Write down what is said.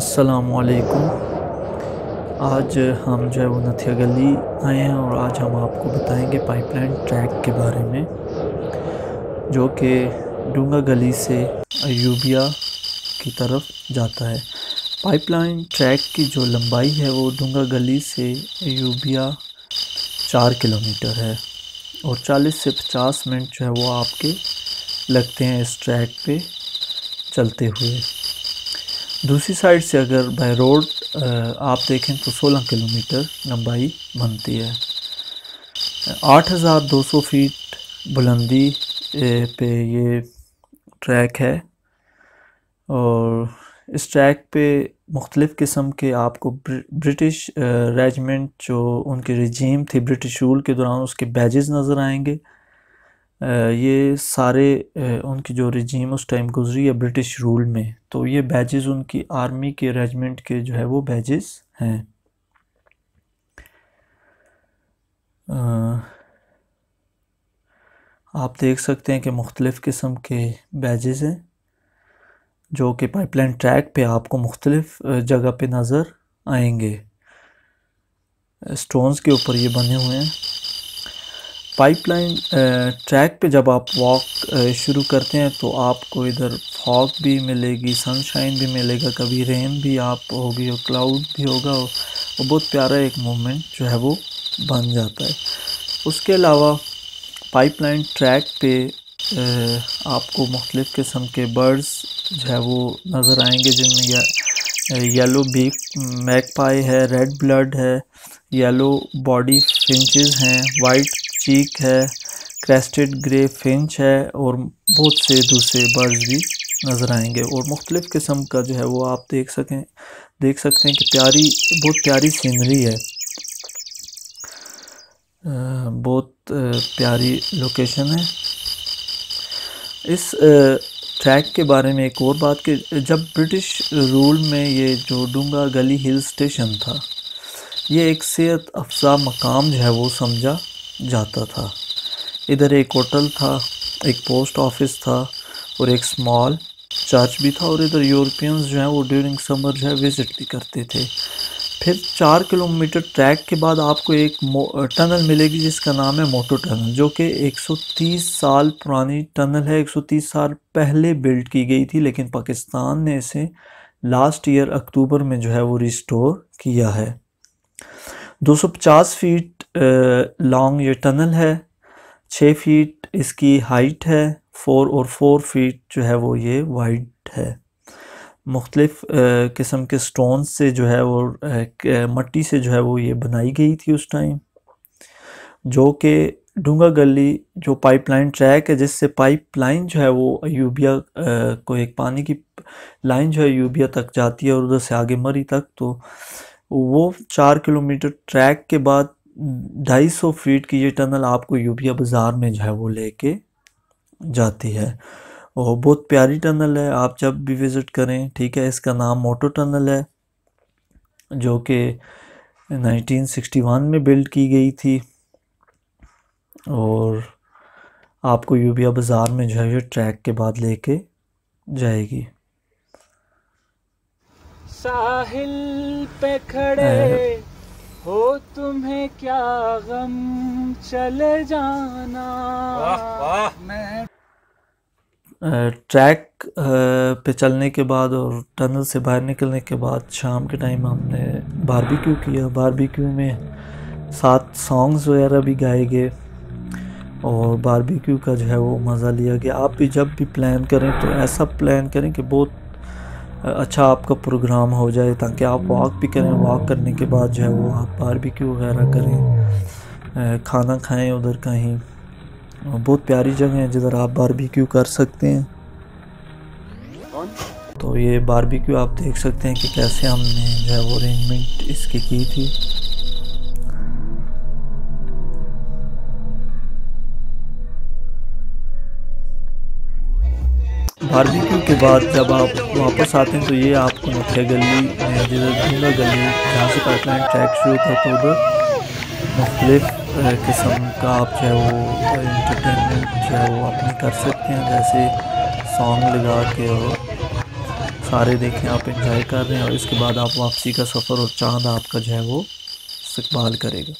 السلام علیکم۔ آج ہم جو ہے وہ نتھیا گلی آئے ہیں اور آج ہم آپ کو بتائیں گے پائپ لائن ٹریک کے بارے میں، جو کہ ڈونگا گلی سے ایوبیا کی طرف جاتا ہے۔ پائپ لائن ٹریک کی جو لمبائی ہے وہ ڈونگا گلی سے ایوبیا چار کلومیٹر ہے اور چالیس سے پچاس منٹ جو ہے وہ آپ کے لگتے ہیں اس ٹریک پہ چلتے ہوئے۔ دوسری سائڈ سے اگر بائی روڈ آپ دیکھیں تو سولہ کلومیٹر لمبائی بنتی ہے۔ آٹھ ہزار دو سو فیٹ بلندی پہ یہ ٹریک ہے۔ اور اس ٹریک پہ مختلف قسم کے آپ کو برٹش ریجمنٹ جو ان کی رجیم تھی، برٹش رول کے دوران اس کے بیجز نظر آئیں گے۔ یہ سارے ان کی جو رجیم اس ٹائم گزری ہے برٹش رول میں، تو یہ بیجز ان کی آرمی کے ریجمنٹ کے جو ہے وہ بیجز ہیں۔ آپ دیکھ سکتے ہیں کہ مختلف قسم کے بیجز ہیں، جو کہ پائپ لائن ٹریک پہ آپ کو مختلف جگہ پہ نظر آئیں گے۔ سٹونز کے اوپر یہ بنے ہوئے ہیں۔ پائپ لائن ٹریک پہ جب آپ واک شروع کرتے ہیں تو آپ کو ادھر فاگ بھی ملے گی سن شائن بھی ملے گا، کبھی رین بھی آپ ہوگی اور کلاؤڈ بھی ہوگا اور بہت پیارا ایک مومنٹ جو ہے وہ بن جاتا ہے۔ اس کے علاوہ پائپ لائن، ٹریک پہ آپ کو مختلف قسم کے برڈز جو ہے وہ نظر آئیں گے، جن میں یلو بیک میک پائی ہے، ریڈ بلڈ ہے، یلو باڈی فنچز ہیں، وائٹ چیک ہے، کریسٹڈ گرے فنچ ہے اور بہت سے دوسرے برڈز بھی نظر آئیں گے اور مختلف قسم کا جو ہے وہ آپ دیکھ سکیں، دیکھ سکتے ہیں کہ پیاری، بہت پیاری سینری ہے۔ بہت پیاری لوکیشن ہے۔ اس ٹریک کے بارے میں ایک اور بات کہ جب برٹش رول میں یہ جو ڈونگا گلی ہل سٹیشن تھا، یہ ایک صحت افزا مقام جو ہے وہ سمجھا۔ جاتا تھا۔ ادھر ایک ہوٹل تھا، ایک پوسٹ آفس تھا اور ایک سمال چرچ بھی تھا اور ادھر یورپینز جو ہیں وہ ڈیورنگ سمر جو ہے وزٹ بھی کرتے تھے۔ پھر چار کلومیٹر ٹریک کے بعد آپ کو ایک ٹنل ملے گی جس کا نام ہے موٹو ٹنل جو کہ ایک سو تیس سال پرانی ٹنل ہے۔ ایک سو تیس سال پہلے بلڈ کی گئی تھی، لیکن پاکستان نے اسے لاسٹ ایئر اکتوبر میں جو ہے وہ ریسٹور کیا ہے۔ دو سو پچاس فیٹ لانگ یہ ٹنل ہے، چھ فیٹ اس کی ہائٹ ہے فور اور فور فیٹ جو ہے وہ یہ وائڈ ہے۔ مختلف قسم کے سٹون سے جو ہے وہ مٹی سے جو ہے وہ یہ بنائی گئی تھی اس ٹائم جو کہ ڈونگا گلی، جو پائپ لائن ٹریک ہے، جس سے پائپ لائن جو ہے وہ ایوبیا کو ایک پانی کی لائن جو ہے ایوبیا تک جاتی ہے اور ادھر سے آگے مری تک، تو وہ چار کلومیٹر ٹریک کے بعد ڈھائی سو فیٹ کی یہ ٹنل آپ کو یوبیا بازار میں جو ہے وہ لے کے جاتی ہے۔ اور بہت پیاری ٹنل ہے آپ جب بھی وزٹ کریں ٹھیک ہے اس کا نام موٹو ٹنل ہے جو کہ نائنٹین سکسٹی ون میں بلڈ کی گئی تھی۔ اور آپ کو یوبیا بازار میں جو ہے یہ ٹریک کے بعد لے کے جائے گی۔ ساحل پہ کھڑے۔ ہو تمہیں کیا غم چلے جانا؟ ٹریک پہ چلنے کے بعد اور ٹنل سے باہر نکلنے کے بعد شام کے ٹائم ہم نے باربیکیو کیا۔ باربیکیو میں سات سانگز وغیرہ بھی گائے گئے اور باربیکیو کا جو ہے وہ مزہ لیا گیا۔ آپ بھی جب بھی پلان کریں تو ایسا پلان کریں کہ بہت اچھا آپ کا پروگرام ہو جائے تاکہ آپ واک بھی کریں، واک کرنے کے بعد جو ہے وہ آپ باربیکیو وغیرہ کریں کھانا کھائیں ادھر کہیں۔ بہت پیاری جگہ ہے جدھر آپ باربیکیو کر سکتے ہیں۔ تو یہ باربیکیو آپ دیکھ سکتے ہیں کہ کیسے ہم نے جو ہے وہ ارینجمنٹ اس کی کی تھی۔ باربیکیو جی کے بعد جب آپ واپس آتے ہیں تو یہ آپ کو نتھیا گلی جدھر ڈھونگا گلی جہاں سے پائپ لائن ٹریک شروع تھا تو ادھر مختلف قسم کا آپ جو ہے وہ انٹرٹینمنٹ جو ہے وہ اپنی کر سکتے ہیں، جیسے سانگ لگا کے اور سارے دیکھیں آپ انجوائے کر رہے ہیں اور اس کے بعد آپ واپسی کا سفر اور چاند آپ کا جو ہے وہ استقبال کرے گا۔